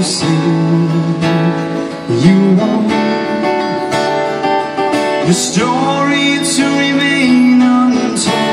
you you story to remain untold.